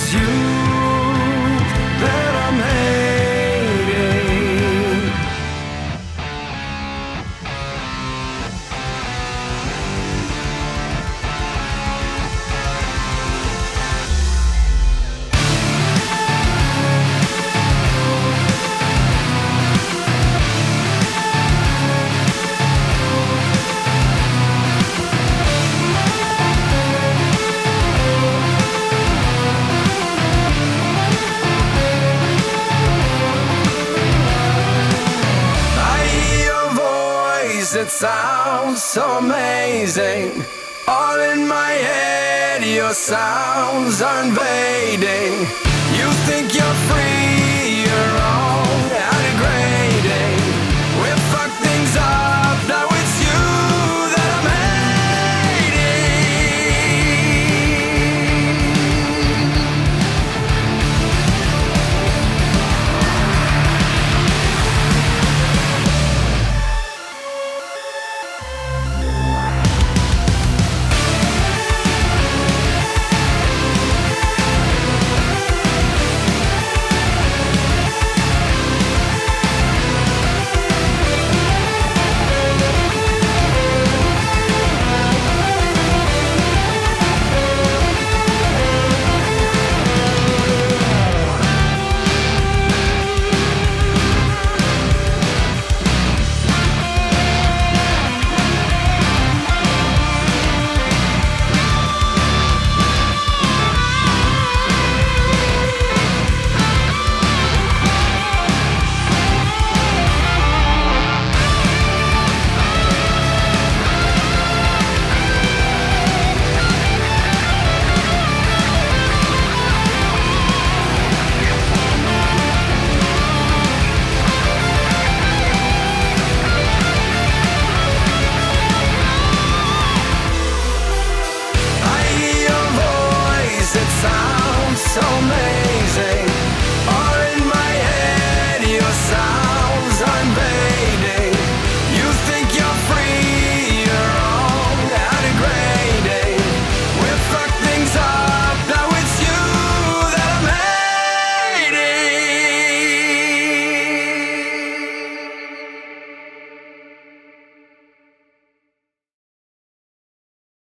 It's you. it sounds so amazing. All in my head, your sounds are invading.